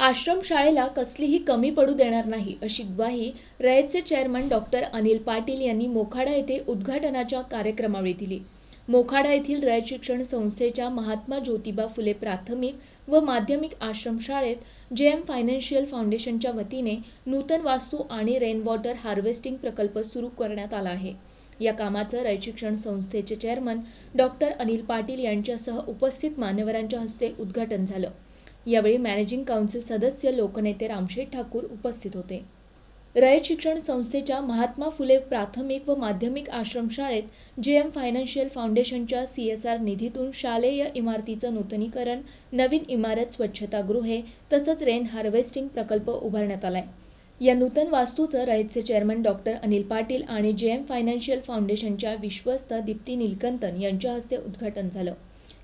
आश्रमशाळेला कसलीही कमी पडू देणार नाही अशी ग्वाही रयतचे चेअरमन डॉक्टर अनिल पाटील यांनी मोखाडा येथे उद्घाटनाच्या कार्यक्रमावेळी दिली. मोखाडा येथील रयत शिक्षण संस्थेच्या महात्मा ज्योतिबा फुले प्राथमिक व माध्यमिक आश्रमशाळेत जे एम फायनान्शियल फाउंडेशनच्या वतीने नूतन वास्तू आणि रेन वॉटर हार्वेस्टिंग प्रकल्प सुरू करण्यात आला आहे. या कामाचं रयत शिक्षण संस्थेचे चेअरमन डॉक्टर अनिल पाटील यांच्यासह उपस्थित मान्यवरांच्या हस्ते उद्घाटन झालं. यावेळी मॅनेजिंग काउन्सिल सदस्य लोकनेते रामशेठ ठाकूर उपस्थित होते. रयत शिक्षण संस्थेच्या महात्मा फुले प्राथमिक व माध्यमिक आश्रमशाळेत जे एम फायनान्शियल फाउंडेशनच्या सी एस आर निधीतून शालेय इमारतीचं नूतनीकरण नवीन इमारत स्वच्छतागृहे तसंच रेन हार्वेस्टिंग प्रकल्प उभारण्यात आलाय. या नूतन वास्तूचं रयतचे चेअरमन डॉक्टर अनिल पाटील आणि जे एम फायनान्शियल फाउंडेशनच्या विश्वस्त दीप्ती निलकंतन यांच्या हस्ते उद्घाटन झालं.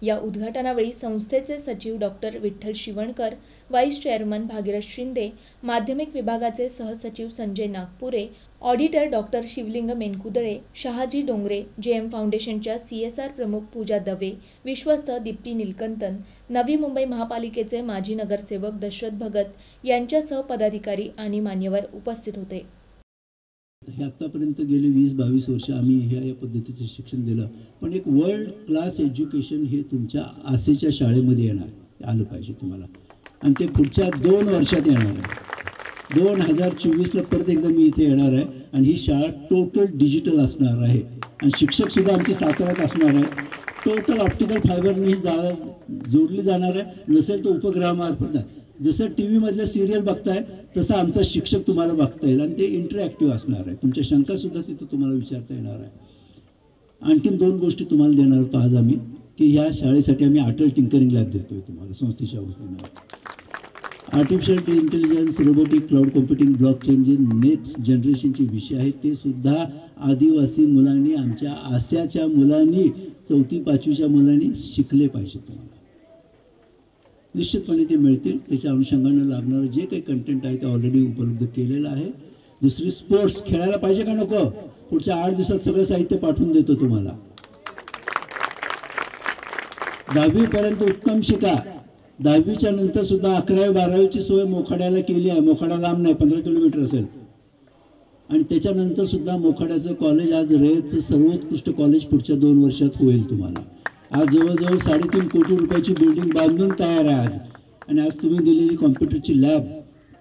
या उद्घाटनावेळी संस्थेचे सचिव doctor Vitthal Shivankar vice chairman Bhagirath Shinde माध्यमिक विभागाचे सहसचिव Sanjay Nagpure auditor doctor Shivling Menkudale Shahaji Dongre J M फाउंडेशनच्या सी एस आर प्रमुख पूजा दवे विश्वस्त दीप्ती निलकंतन नवी मुंबई महापालिकेचे माजी नगरसेवक दशरथ भगत यांच्यासह पदाधिकारी आणि मान्यवर उपस्थित होते. हे आत्तापर्यंत गेले वीस बावीस वर्ष आम्ही ह्या या पद्धतीचं शिक्षण दिलं. पण एक वर्ल्ड क्लास एज्युकेशन हे तुमच्या आसेच्या शाळेमध्ये येणार आलं पाहिजे तुम्हाला. आणि ते पुढच्या दोन वर्षात येणार आहे. दोन हजार चोवीसला परत एकदा मी इथे येणार आहे आणि ही शाळा टोटल डिजिटल असणार आहे. आणि शिक्षकसुद्धा आमची साताऱ्यात असणार आहे. टोटल ऑप्टिकल फायबरनी जा जोडली जाणार आहे. नसेल तर उपग्रहामार्फत जसं टी व्हीमधल्या सिरियल बघताय तसं आमचा शिक्षक तुम्हाला बघता येईल. आणि ते इंटरॅक्टिव्ह असणार आहे. तुमच्या शंकासुद्धा तिथं तुम्हाला विचारता येणार आहे. आणखीन दोन गोष्टी तुम्हाला देणार होतो आज आम्ही की ह्या शाळेसाठी आम्ही अटल टिंकरिंग लॅब देतोय तुम्हाला संस्थेच्या वतीनं. Artificial intelligence robotic cloud computing blockchain जे नेक्स्ट जनरेशनचे विषय आहेत ते सुद्धा आदिवासी मुलांनी आमच्या आस्याच्या मुलांनी चौथी पाचवीच्या मुलांनी शिकले पाहिजे तुम्हाला. निश्चितपणे ते मिळतील. त्याच्या अनुषंगानं लागणारं जे काही कंटेंट आहे ते ऑलरेडी उपलब्ध केलेलं आहे. दुसरी स्पोर्ट्स खेळायला पाहिजे का नको? पुढच्या आठ दिवसात सगळं साहित्य पाठवून देतो तुम्हाला. दहावी पर्यंत उत्तम शिका. दहावीच्या नंतर सुद्धा अकरावी बारावीची सोय मोखाड्याला केली आहे. मोखाडा लांब नाही पंधरा किलोमीटर असेल. आणि त्याच्यानंतर सुद्धा मोखाड्याचं कॉलेज आज रयतचं सर्वोत्कृष्ट कॉलेज पुढच्या दोन वर्षात होईल तुम्हाला. आज जवळजवळ साडेतीन कोटी रुपयाची बिल्डिंग बांधून तयार आहे आज. आणि आज तुम्ही दिलेली कॉम्प्युटरची लॅब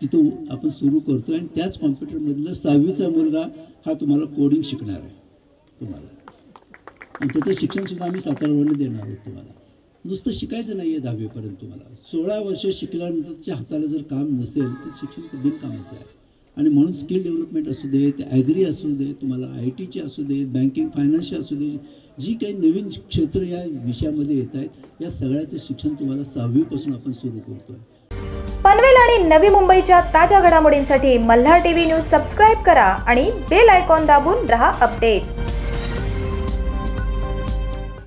तिथं आपण सुरू करतो आणि त्याच कॉम्प्युटरमधलं सहावीचा मुलगा हा तुम्हाला कोडिंग शिकणार आहे. तुम्हाला. आणि त्याचं शिक्षण सुद्धा आम्ही सातारावरनं देणार आहोत तुम्हाला. नुसतं शिकायचं नाही आहे दहावीपर्यंत तुम्हाला. सोळा वर्ष शिकल्यानंतरच्या हाताला जर काम नसेल तर शिक्षण बिनकामाचं आहे. आणि म्हणून स्किल डेव्हलपमेंट असू दे ॲग्री असू दे तुम्हाला आय टीचे असू दे बँकिंग फायनान्सचे असू दे जी काही नवीन क्षेत्र या विषयामध्ये येत आहेत या सगळ्याचं शिक्षण तुम्हाला सहावीपासून आपण सुरू करतोय. पनवेल आणि नवी मुंबईच्या ताज्या घडामोडींसाठी मल्हार टीव्ही न्यूज सबस्क्राईब करा आणि बेल आयकॉन दाबून रहा अपडेट.